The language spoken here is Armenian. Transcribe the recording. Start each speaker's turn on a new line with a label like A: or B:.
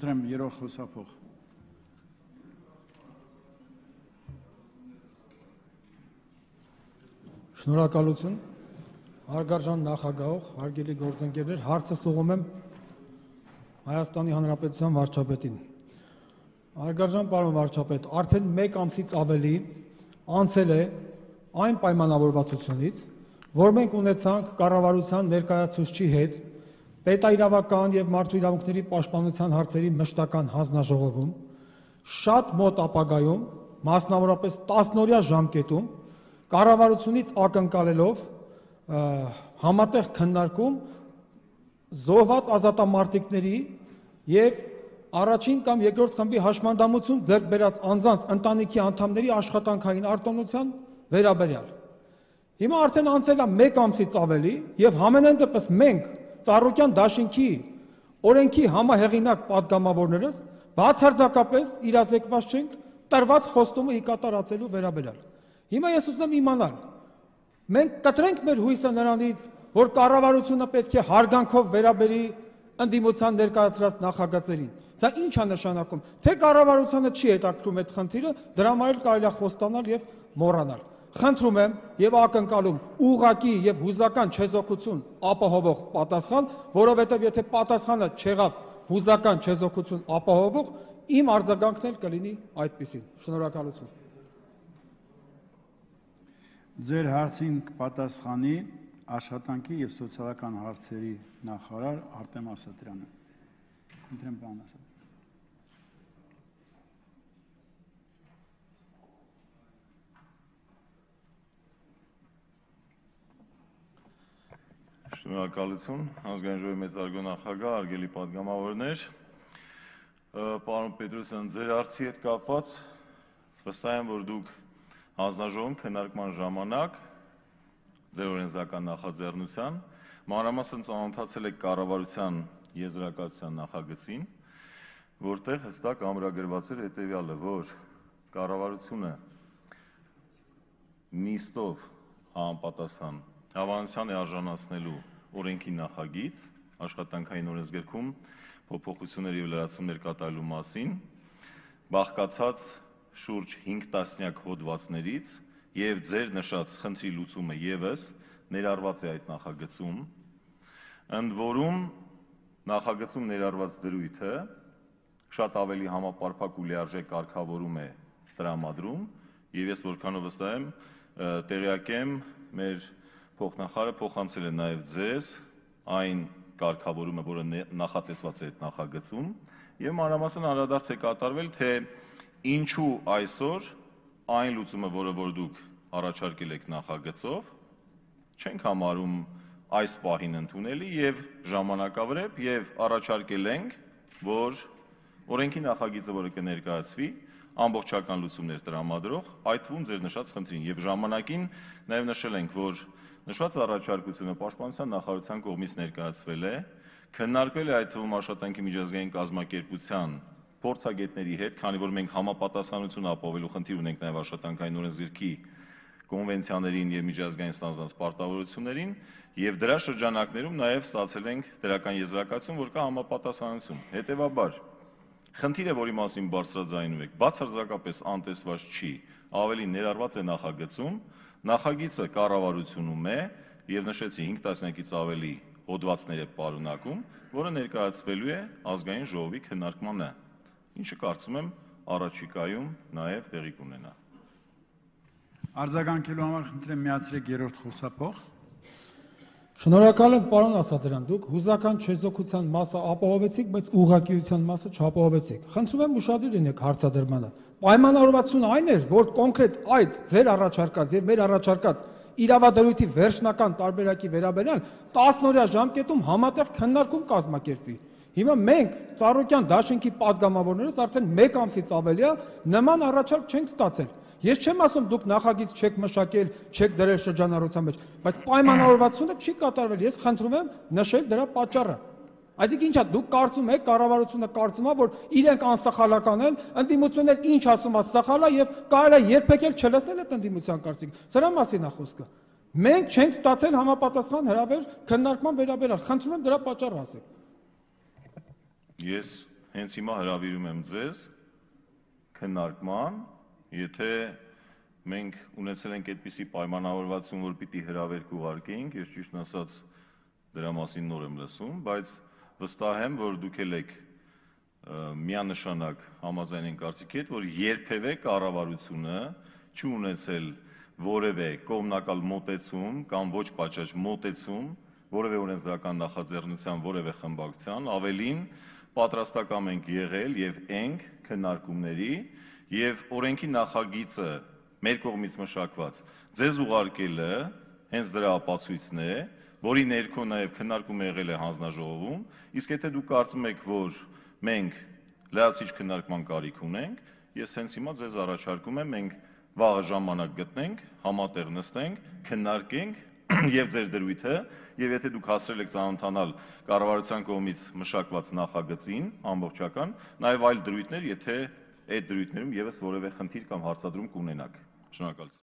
A: Ընտրեմ երող խոսափող։
B: Շնորհակալություն։ Հարգարժան նախագահող, հարգելի գործընկերներ, հարցս ուղղում եմ Հայաստանի Հանրապետության վարչապետին։ Հարգարժան պարոն վարչապետ, արդեն 1 ամսից ավելի անցել է այն պայմանավորվածությունից, որ մենք ունեցանք կառավարության ներկայացուցչի հետ պետաիրավական եւ մարդու իրավունքների պաշտպանության հարցերի մշտական հանձնաժողովում շատ մոտ ապագայում, մասնավորապես 10-օրյա ժամկետում կառավարությունից ակնկալելով համատեղ քննարկում զոհված ազատամարտիկների եւ առաջին կամ երկրորդ խմբի հաշմանդամություն ձեռք բերած անձանց ընտանիքի անդամների աշխատանքային արտոնության վերաբերյալ։ Հիմա արդեն անցել է 1 ամսից ավելի եւ համենայն դեպս մենք Ծառուկյան դաշինքի օրենքի համահեղինակ падգամավորներս բացարձակապես իրազեկված չենք տարված խոստումը հիկատարացելու վերաբերյալ։ Հիմա ես ուզում իմանալ, մենք կտրենք մեր հույսը նրանից, որ կառավարությունը պետք է հարգանքով վերաբերի ընդդիմության ներկայացրած նախագծերին։ Դա ի՞նչ է նշանակում։ Թե կառավարությունը չի հետաքրում այդ խնդիրը, դրա համար էլ կարելի է խոստանալ եւ մոռանալ։ Խնդրում եմ եւ ակնկալում. ուղակի եւ հուզական չեզոքություն ապահովող պատասխան, որովհետեւ եթե պատասխանը չեղավ հուզական չեզոքություն ապահովող, իմ արձագանքն էլ կլինի այդպեսին։ Շնորհակալություն։
A: Ձեր հարցին կպատասխանի աշխատանքի եւ սոցիալական հարցերի նախարար Արտեմ Ասատրյանը։ Ընտրեմ պարոն Ասատրյան։
C: Շնորհակալություն Ազգային ժողովի մեծարգո նախագահ, արգելի падգամավորներ։ Պարոն Պետրոսյան, ձեր հարցի հետ կապված վստահ եմ, որ դուք հանձնաժողովում քննարկման ժամանակ ձեր օրենսդրական նախաձեռնության մանրամասն ծանոթացել եք կառավարության եզրակացության նախագծին, որտեղ հստակ ամրագրված էր հետևյալը, որ կառավարությունը նիստով համապատասխան հավանության է արժանացնելու օրենքի նախագիծ աշխատանքային օրենսգրքում փոփոխություններ եւ լրացումներ կատարելու մասին բաղկացած շուրջ 5 տասնյակ հոդվածներից եւ ձեր նշած խնդրի լուծումը եւս ներառված է այդ նախագծում ընդ որում նախագծում ներառված դրույթը շատ ավելի համապարփակ ու լիարժեք կարգավորում է տրամադրում եւ ես որքանով վստահ եմ տեղյակ եմ մեր փոխնախարարը փոխանցել է նաեւ ձեզ այն կարգավորումը, որը նախատեսված է այդ նախագծում եւ մանրամասն անդրադարձ է կատարվել, թե ինչու այսօր այն լուծումը, որը որ դուք առաջարկել եք նախագծով, չենք համարում այս պահին ընդունելի եւ ժամանակավրեպ եւ առաջարկել ենք, որ օրենքի նախագիծը, որը կներկայացվի, ամբողջական լուծումներ տրամադրող, այդ թվում ձեր նշած խնդրին եւ ժամանակին նաեւ նշել ենք, որ նշված առաջարկությունը պաշտպանության նախարարության կողմից ներկայացվել է, քննարկվել է այդ թվում աշխատանքի միջազգային կազմակերպության փորձագետների հետ, քանի որ մենք համապատասխանություն ապահովելու խնդիր ունենք նաև աշխատանքային օրենսգրքի կոնվենցիաներին եւ միջազգային ստանձնած պարտավորություններին եւ դրա շրջանակներում նաեւ ստացել ենք դրական եզրակացություն, որ կա համապատասխանություն։ Հետևաբար խնդիրը, որի մասին բարձրաձայնում եք, բացարձակապես անտեսված չի, ավելի ներառված է նախագծում, նախագիծը կառավարությունում է եւ նշեցի 5 տասնյակից ավելի հոդվածներ է պարունակում, որը ներկայացվելու է ազգային ժողովի քննարկմանը ինչը կարծում եմ առաջիկայում նաև տեղի կունենա։
A: Արձագանքելու համար խնդրեմ միացրեք երրորդ խոսափող։
B: Շնորհակալ եմ պարոն Ասատրյան, դուք հուզական չեզոքության մասը ապահովեցիք, բայց ուղղակիության մասը չապահովեցիք։ Խնդրում եմ ուշադիր լինեք հարցադրմանը պայմանավորվածությունը այն էր, որ կոնկրետ այդ ձեր առաջարկած եւ մեր առաջարկած իրավադրույթի վերջնական տարբերակի վերաբերյալ 10 օրյա ժամկետում համատեղ քննարկում կազմակերպվի։ Հիմա մենք Ծառուկյան Դաշինքի падգամավորներս արդեն 1 ամսից ավելի է նման առաջարկ չենք ստացել։ Ես չեմ ասում դուք նախագիծ չեք մշակել, չեք դրել շրջանառության մեջ, բայց պայմանավորվածությունը չի կատարվել։ Ես խնդրում եմ նշել դրա պատճառը։ Այսինքն ինչա դուք կարծում եք կառավարությունը կարծում է որ իրենք անսխալական են, ընդդիմությունն ինչ ասում է սխալ է եւ կարելի է երբեք էլ չլսել այդ ընդդիմության կարծիքը։ Սրա մասին է խոսքը։ Մենք չենք ստացել համապատասխան հրավեր քննարկման վերաբերյալ։ Խնդրում եմ դրա պատճառը ասեք։
C: Ես հենց հիմա հրավիրում եմ ձեզ քննարկման, եթե մենք ունեցել ենք այդպիսի պայմանավորվածություն, որ պիտի հրավերք ուղարկեինք, ես ճիշտ ասած դրա մասին նոր եմ լսում, բայց վստահ եմ, որ դուք եք միանշանակ համաձայն են կարծիքի հետ, որ երբևէ կառավարությունը չի ունեցել որևէ կողմնակալ մոտեցում կամ ոչ պատշաճ մոտեցում որևէ օրենսդրական նախաձեռնության որևէ խմբակցության, ավելին պատրաստական ենք եղել եւ ենք քննարկումների եւ օրենքի նախագիծը մեր կողմից մշակված ձեզ ուղարկելը հենց դրա ապացույցն է, որի ներքո նաև քննարկում եղել է հանձնաժողովում, իսկ եթե դուք կարծում եք, որ մենք լրացիչ քննարկման կարիք ունենք, ես հենց հիմա ձեզ առաջարկում եմ մենք վաղը ժամանակ գտնենք, համատեղ նստենք, քննարկենք եւ ձեր դրույթը եւ եթե դուք հասրել եք ծանոթանալ կառավարության կողմից մշակված նախագծին ամբողջական, նաեւ այլ դրույթներ, եթե այդ դրույթներում եւս որևէ խնդիր կամ հարցադրում կունենաք։ Շնորհակալություն։